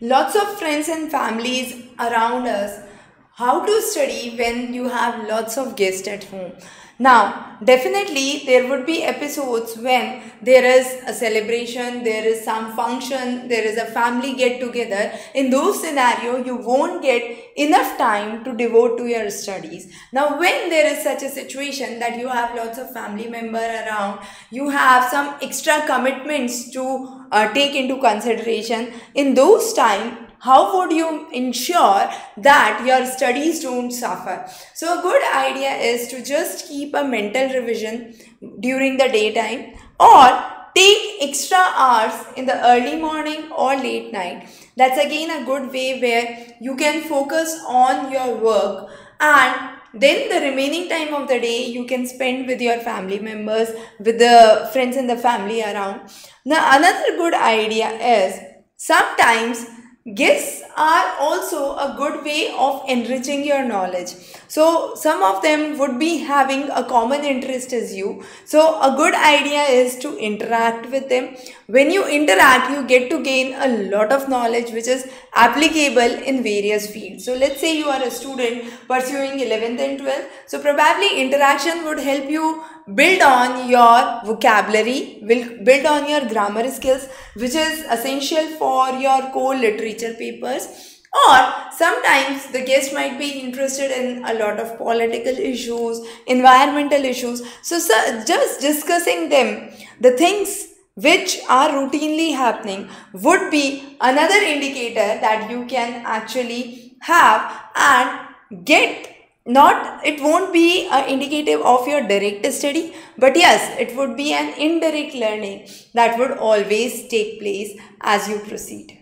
lots of friends and families around us how to study when you have lots of guests at home now, definitely there would be episodes when there is a celebration, there is some function, there is a family get together. In those scenario, you won't get enough time to devote to your studies. Now, when there is such a situation that you have lots of family member around, you have some extra commitments to uh, take into consideration. In those time, how would you ensure that your studies don't suffer? So a good idea is to just keep a mental revision during the daytime or take extra hours in the early morning or late night. That's again a good way where you can focus on your work and then the remaining time of the day you can spend with your family members with the friends and the family around. Now another good idea is sometimes Guests are also a good way of enriching your knowledge. So, some of them would be having a common interest as you. So, a good idea is to interact with them. When you interact, you get to gain a lot of knowledge which is applicable in various fields. So, let's say you are a student pursuing 11th and 12th. So, probably interaction would help you build on your vocabulary, build on your grammar skills, which is essential for your core literature papers. Or sometimes the guest might be interested in a lot of political issues, environmental issues. So, so just discussing them, the things which are routinely happening would be another indicator that you can actually have and get not it won't be uh, indicative of your direct study but yes it would be an indirect learning that would always take place as you proceed